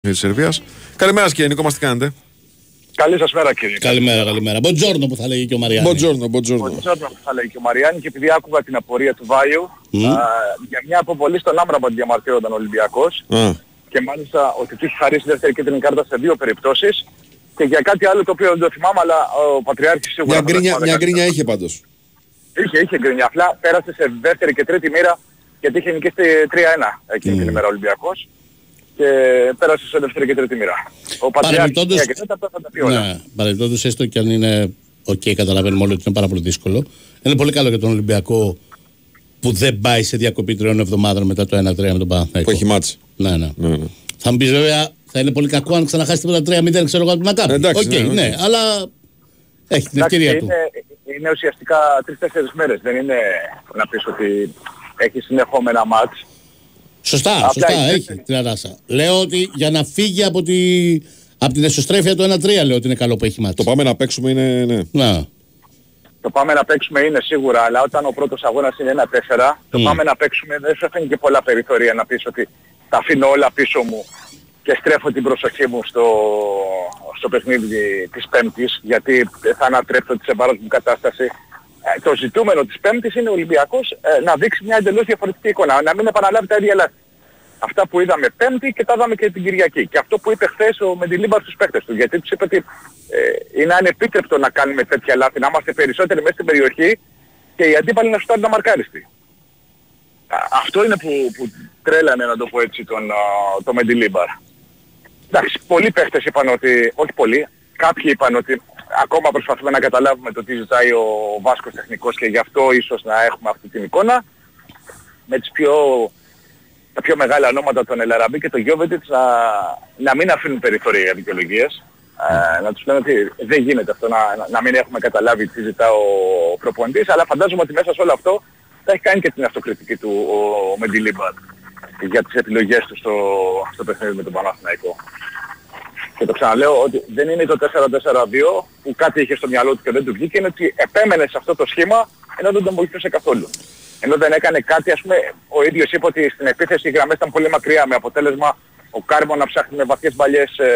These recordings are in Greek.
της Σερβίας. Καλημέρα κύριε Νίκο, μας τι κάνετε; Καλή σας μέρα κύριε. Καλημέρα, καλημέρα. Μποντζόρνο που θα λέγει και ο Μαριάννη. Μποντζόρνο, μποντζόρνο. Μποντζόρνο που θα λέγει και ο Μαριάννη και επειδή άκουγα την απορία του Βάιου Μμ. α, για μια αποβολή στον Άμραμπαντ διαμαρτύρονταν ο Ολυμπιακός Α, και μάλιστα ότι του έχει χαρίσει δεύτερη κίτρινη κάρτα σε δύο περιπτώσεις και για κάτι άλλο το οποίο δεν το θυμάμαι αλλά ο Πατριάρχης σίγουρα μια θα το γκρίνια, θυμάται μια καλύτερα. γκρίνια είχε πάντως. Είχε, είχε γκρίνια. Απλά πέρασε σε δεύτερη και τρίτη μοίρα γιατί είχε νικήσει 3-1 εκείνη την ημέρα ο Ολυμπιακός και πέρασε σε δεύτερη και τρίτη μοίρα. Ο Πατριάρχης Παρεμπιπτόντως- μια και τέταρτα θα τα πει όλα. Ναι, παρεμπιπτόντως έστω και αν είναι οκ, καταλαβαίνουμε όλοι ότι είναι πάρα πολύ δύσκολο. Είναι πολύ καλό για τον Ολυμπιακό που δεν πάει σε διακοπή τριών εβδομάδων μετά το 1-3 με τον Που Παναθηναϊκό. έχει ματς. Ναι, ναι. Ναι, ναι. Θα μου πεις βέβαια θα είναι πολύ κακό αν ξαναχάσει τίποτα 3-0 ξέρω εγώ από την Μακάμπη. Εντάξει, Οκ, ναι, οκ. ναι, αλλά έχει την Εντάξει, ευκαιρία του. είναι, είναι ουσιαστικά τρεις-τέσσερις μέρες. Δεν είναι να πεις ότι έχει συνεχόμενα μάτς. Σωστά, Απλά σωστά, η έχει δεύτερη- την ανάσα. Λέω ότι για να φύγει από, τη, από την εσωστρέφεια του 1-3 λέω ότι είναι καλό που έχει μάτς. Το πάμε να παίξουμε είναι, ναι. Να. Το πάμε να παίξουμε είναι σίγουρα, αλλά όταν ο πρώτος αγώνας είναι 1-4, το Μμ. πάμε να παίξουμε δεν σου αφήνει και πολλά περιθώρια να πεις ότι τα αφήνω όλα πίσω μου και στρέφω την προσοχή μου στο, στο παιχνίδι της Πέμπτης, γιατί θα ανατρέψω τη σε βάρος μου κατάσταση. Ε, το ζητούμενο της Πέμπτης είναι ο Ολυμπιακός ε, να δείξει μια εντελώς διαφορετική εικόνα, να μην επαναλάβει τα ίδια λάθη. Αυτά που είδαμε Πέμπτη και τα είδαμε και την Κυριακή. Και αυτό που είπε χθες ο Μεντιλίμπαρ στους παίκτες του. Γιατί τους είπε ότι ε, είναι ανεπίτρεπτο να κάνουμε τέτοια λάθη, να είμαστε περισσότεροι μέσα στην περιοχή και οι αντίπαλοι να στάρουν να μαρκάριστοι. Α, Αυτό είναι που, που τρέλανε να το πω έτσι τον, α, το Μεντιλίμπαρ. Εντάξει, πολλοί παίχτες είπαν ότι, όχι πολλοί, κάποιοι είπαν ότι ακόμα προσπαθούμε να καταλάβουμε το τι ζητάει ο Βάσκος τεχνικός και γι' αυτό ίσως να έχουμε αυτή την εικόνα. Με τις πιο, τα πιο μεγάλα ονόματα των Ελαραμπή και τον Γιώβετιτς να, να μην αφήνουν περιθώρια για δικαιολογίες. Ε, να τους λένε ότι δεν γίνεται αυτό να, να, να μην έχουμε καταλάβει τι ζητά ο προπονητής, αλλά φαντάζομαι ότι μέσα σε όλο αυτό θα έχει κάνει και την αυτοκριτική του ο Μεντιλίμπαρ για τις επιλογές του στο, στο παιχνίδι με τον Παναθηναϊκό. Και το ξαναλέω ότι δεν είναι το 4-4-2 που κάτι είχε στο μυαλό του και δεν του βγήκε, είναι ότι επέμενε σε αυτό το σχήμα ενώ δεν τον βοηθούσε καθόλου. Ενώ δεν έκανε κάτι, ας πούμε, ο ίδιος είπε ότι στην επίθεση οι γραμμές ήταν πολύ μακριά με αποτέλεσμα ο Κάρμο να ψάχνει με βαθιές μπαλιές ε,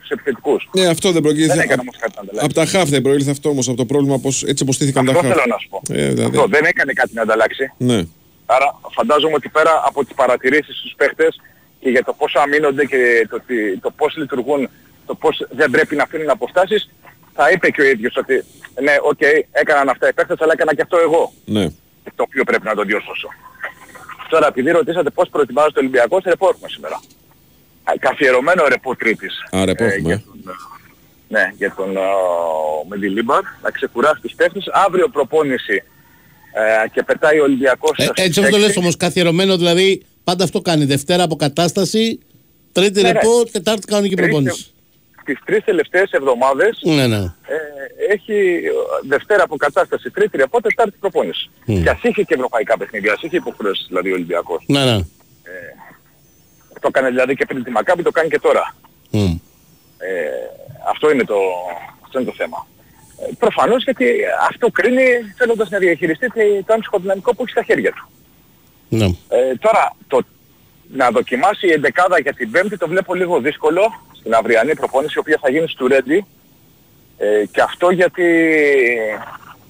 τους επιθετικούς. Ναι, αυτό δεν Δεν προηγήθηκε. έκανε όμως κάτι να ανταλλάξει. Από τα χαφ δεν προήλθε αυτό όμως, από το πρόβλημα πως, έτσι όπως στήθηκαν τα Αυτό χαφ. θέλω να σου πω. Ε, δηλαδή. Αυτό δεν έκανε κάτι να ανταλλάξει. Ναι. Άρα φαντάζομαι ότι πέρα από τις παρατηρήσεις στους παίχτες και για το πώς αμύνονται και το, τι- το πώς λειτουργούν, το πώς δεν πρέπει να αφήνουν αποστάσεις, θα είπε και ο ίδιος ότι ναι, οκ, έκαναν αυτά οι παίχτες, αλλά έκανα και αυτό εγώ, Ναι. Το οποίο πρέπει να το διορθώσω. Τώρα, επειδή ρωτήσατε πώς προετοιμάζεται ο Ολυμπιακός, ρεπό έχουμε σήμερα. Α, Καθιερωμένο ρεπό τρίτης. Α, ρεπό έχουμε, για ε. τον, ε, ναι, για τον ε, Μεντιλίμπαρ, να ξεκουράσει τους παίχτες. Αύριο προπόνηση ε, και πετάει ο Ολυμπιακός Ε, στις έτσι όπως το έξι. λες όμως καθιερωμένο δηλαδή πάντα αυτό κάνει. Δευτέρα αποκατάσταση, τρίτη Ναι, ναι. ρεπό, τετάρτη κανονική Τρίτη- προπόνηση. Τις τρεις τελευταίες εβδομάδες Ναι, ναι. ε, έχει ε, Δευτέρα αποκατάσταση, Τρίτη ρεπό, Τετάρτη προπόνηση. Μμ. Και ας είχε και ευρωπαϊκά παιχνίδια, ας είχε υποχρεώσεις δηλαδή ο Ολυμπιακός. Ναι, ναι. Το έκανε δηλαδή και πριν τη Μακάμπη, το κάνει και τώρα. Μμ. Ε, αυτό, είναι το, αυτό είναι το θέμα. Ε, προφανώς γιατί αυτό κρίνει θέλοντας να διαχειριστεί τε- το ψυχοδυναμικό που έχει στα χέρια του. Ναι. Ε, τώρα, το, να δοκιμάσει η εντεκάδα για την Πέμπτη το βλέπω λίγο δύσκολο στην αυριανή προπόνηση, η οποία θα γίνει στο Ρέντι. Ε, και αυτό γιατί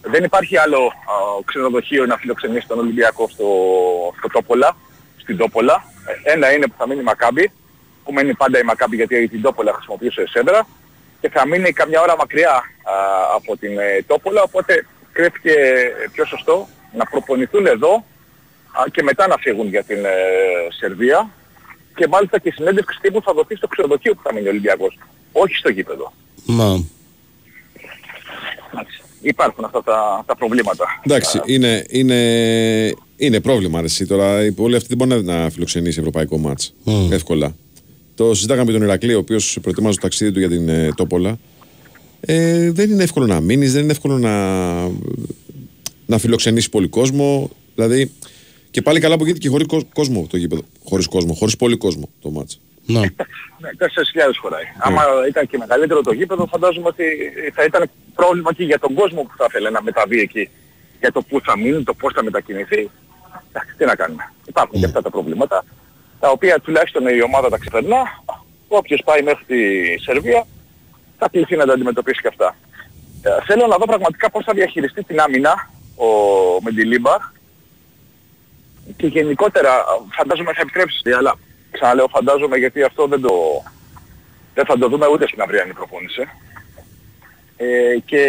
δεν υπάρχει άλλο α, ξενοδοχείο να φιλοξενήσει τον Ολυμπιακό στο, στο Τόπολα, στην Τόπολα. Ε, ένα είναι που θα μείνει η Μακάμπη, που μένει πάντα η Μακάμπη γιατί την Τόπολα χρησιμοποιούσε σέντρα και θα μείνει καμιά ώρα μακριά α, από την ε, Τόπολα, οπότε κρίθηκε πιο σωστό να προπονηθούν εδώ α, και μετά να φύγουν για την ε, Σερβία και μάλιστα και η συνέντευξη τύπου θα δοθεί στο ξενοδοχείο που θα μείνει ο Ολυμπιακός, όχι στο γήπεδο. Μα. Εντάξει. Υπάρχουν αυτά τα, τα προβλήματα. Εντάξει, είναι, είναι, είναι πρόβλημα αρέσει τώρα. Οι- Όλοι αυτοί δεν μπορεί να- να φιλοξενήσει ευρωπαϊκό μάτς Μμ. εύκολα. Το συζητάγαμε με τον Ηρακλή, ο οποίος προετοιμάζει το ταξίδι του για την ε, Τόπολα. Ε, δεν είναι εύκολο να μείνεις, δεν είναι εύκολο να, να φιλοξενήσει πολύ κόσμο. Δηλαδή, και πάλι καλά που γίνεται και χωρίς κο- κόσμο το γήπεδο. Χωρίς κόσμο, χωρίς πολύ κόσμο το μάτς. Ναι. Ναι, 4.000 χωράει. Άμα ήταν και μεγαλύτερο το γήπεδο, φαντάζομαι ότι θα ήταν πρόβλημα και για τον κόσμο που θα ήθελε να μεταβεί εκεί. Για το πού θα μείνει, το πώς θα μετακινηθεί. Εντάξει, τι να κάνουμε. Υπάρχουν και αυτά τα προβλήματα, τα οποία τουλάχιστον η ομάδα τα ξεπερνά όποιος πάει μέχρι τη Σερβία θα κληθεί να τα αντιμετωπίσει και αυτά. Ε, θέλω να δω πραγματικά πώς θα διαχειριστεί την άμυνα ο Μεντιλίμπαρ και γενικότερα φαντάζομαι θα επιτρέψει, αλλά ξαναλέω φαντάζομαι γιατί αυτό δεν το, δεν θα το δούμε ούτε στην αυριανή προπόνηση. Ε, και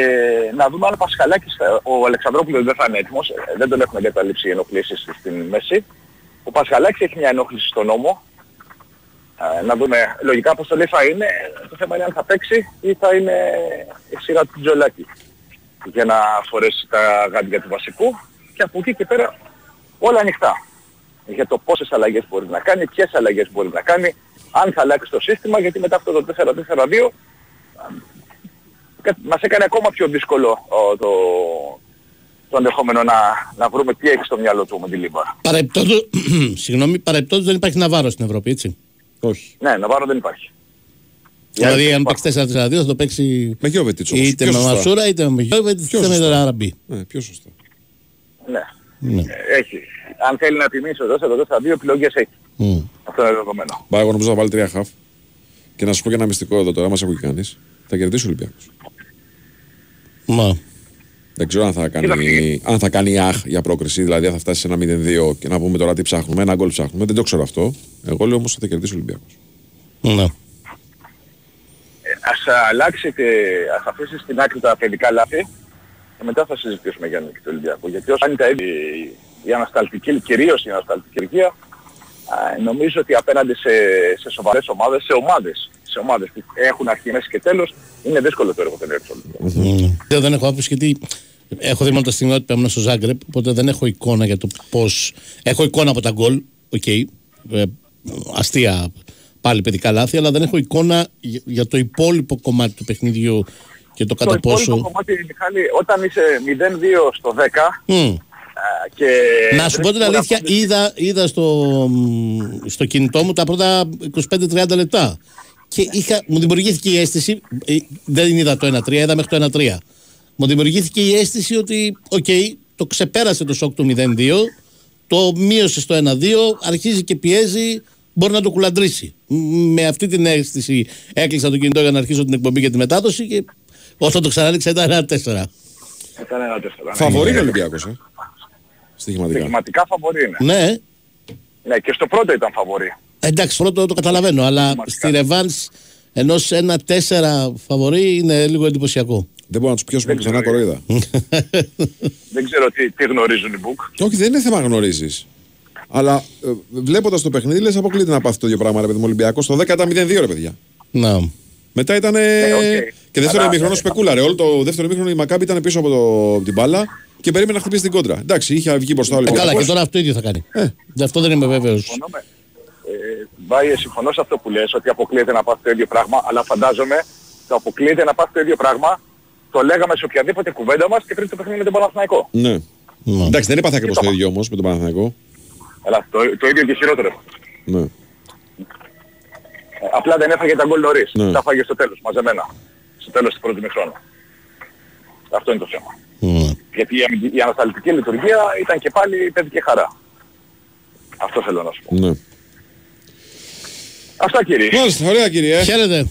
να δούμε αν ο Πασχαλάκης, ο Αλεξανδρόπουλος δεν θα είναι έτοιμος, ε, δεν τον έχουμε εγκαταλείψει οι ενοχλήσεις στην μέση. Ο Πασχαλάκης έχει μια ενόχληση στον νόμο. Ε, να δούμε λογικά πώς το λέει θα είναι, το θέμα είναι αν θα παίξει ή θα είναι η σειρά του Τζολάκη για να φορέσει τα γάντια του βασικού και από εκεί και πέρα όλα ανοιχτά για το πόσες αλλαγές μπορεί να κάνει, ποιες αλλαγές μπορεί να κάνει, αν θα αλλάξει το σύστημα, γιατί μετά αυτό το 4-4-2 μας έκανε ακόμα πιο δύσκολο το, το ενδεχόμενο να, να βρούμε τι έχει στο μυαλό του με τη Λίμπα. Παρεπτόντως, συγγνώμη, παρεπτόντως δεν υπάρχει Ναβάρο στην Ευρώπη, έτσι; Όχι. Ναι, Ναβάρο δεν υπάρχει. Δηλαδή αν παίξει 4-4-2 θα το παίξει Με Γιώβετιτς όμως. είτε Πιο με σωστά. Μασούρα είτε με Γιώβετιτς Πιο είτε με σωστά. τον Αραμπί. Ναι, πιο σωστά. Ναι. Ναι. Ε, Έχει. Αν θέλει να τιμήσει εδώ, εδώ θα δύο επιλογές έχει. Μμ. Αυτό είναι δεδομένο. Μπα, εγώ νομίζω θα βάλει τρία χαφ. Και να σου πω και ένα μυστικό εδώ τώρα, μας ακούει κανείς. Θα κερδίσει ο Ολυμπιακός. Μα. Δεν ξέρω αν θα κάνει, αν θα κάνει αχ για πρόκριση, δηλαδή αν θα φτάσει σε ένα 0-2 και να πούμε τώρα τι ψάχνουμε, ένα γκολ ψάχνουμε. Δεν το ξέρω αυτό. Εγώ λέω όμως ότι θα κερδίσει ο Ολυμπιακός. Ναι. Ε, ας αλλάξει και ας αφήσει στην άκρη τα παιδικά λάθη και μετά θα συζητήσουμε για νίκη του Ολυμπιακού. Γιατί όσο είναι τα ίδια η- η ανασταλτική, κυρίως η ανασταλτική λειτουργία, α, νομίζω ότι απέναντι σε, σε σοβαρές ομάδες, σε ομάδες, σε ομάδες που έχουν αρχή, μέση και τέλος, είναι δύσκολο το έργο του Ολυμπιακού. Mm. Δεν έχω άποψη γιατί έχω δει μόνο τα στιγμιότυπα ήμουν στο Ζάγκρεπ, οπότε δεν έχω εικόνα για το πώ. Έχω εικόνα από τα γκολ, οκ. ε, αστεία πάλι παιδικά λάθη, αλλά δεν έχω εικόνα για, για το υπόλοιπο κομμάτι του παιχνιδιού και το κατά το υπόλοιπο πόσο. κομμάτι, Μιχάλη, όταν είσαι 0-2 στο 10 Μμ. α, και... Να σου πω την αλήθεια, είδα, είδα στο, μ, στο κινητό μου τα πρώτα 25-30 λεπτά. Και είχα, μου δημιουργήθηκε η αίσθηση, ε, δεν είδα το 1-3, είδα μέχρι το 1-3. Μου δημιουργήθηκε η αίσθηση ότι, οκ, το ξεπέρασε το σοκ του 0-2, το μείωσε στο 1-2, αρχίζει και πιέζει, μπορεί να το κουλαντρήσει. Μ, Με αυτή την αίσθηση έκλεισα το κινητό για να αρχίσω την εκπομπή για τη μετάδοση και όταν το ξανάληξα ήταν 1-4. Ήταν ένα τέσσερα. Φαβορεί είναι ο Ολυμπιακός, ε. Στοιχηματικά. Στοιχηματικά φαβορή είναι. Ναι, Ναι, και στο πρώτο ήταν φαβορή. Εντάξει, πρώτο το καταλαβαίνω, αλλά Πραγματικά. στη Ρεβάνς ενός ένα τέσσερα φαβορή είναι λίγο εντυπωσιακό. Δεν μπορώ να τους πιάσουμε Δεν πουθενά ξέρω. κοροϊδά. Δεν ξέρω τι, τι γνωρίζουν οι Book. Όχι, δεν είναι θέμα γνωρίζεις. Αλλά ε, βλέποντας το παιχνίδι, λες αποκλείεται να πάθει το ίδιο πράγμα, ρε παιδί μου Ολυμπιακός. Στο 10 ήταν 0-2, ρε παιδιά. Να. Μετά ήταν. οκ. Και δεύτερο Αλλά, ημίχρονο ε, σπεκούλα, ρε. Όλο το δεύτερο ημίχρονο η Μακάμπη ήταν πίσω από το, από την μπάλα και περίμενε να χτυπήσει την κόντρα. Εντάξει, είχε βγει μπροστά ο Ε, καλά, Ολυμπιακός. και τώρα αυτό ίδιο θα κάνει. Ε. Γι' αυτό δεν είμαι βέβαιος. Συμφωνώ με. Ε, Βάιε, συμφωνώ σε αυτό που λες, ότι αποκλείεται να πάθει το ίδιο πράγμα, αλλά φαντάζομαι το αποκλείεται να πάθει το ίδιο πράγμα το λέγαμε σε οποιαδήποτε κουβέντα μας και πριν το παιχνίδι με τον Παναθηναϊκό. Ναι. Ναι. Εντάξει, δεν έπαθε ακριβώς το είπα. ίδιο όμως με τον Παναθηναϊκό. Αλλά το, το ίδιο και χειρότερο. Ναι. Ε, απλά δεν έφαγε τα γκολ νωρίς. Ναι. Τα έφαγε στο τέλος, μαζεμένα. Στο τέλος του πρώτου ημιχρόνου. Αυτό είναι το θέμα. Ναι. Γιατί η, αμυντική- η ανασταλτική λειτουργία ήταν και πάλι παιδική χαρά. Αυτό θέλω να σου πω. ναι. Αυτά κύριε. Μάλιστα, ωραία κύριε. Χαίρετε.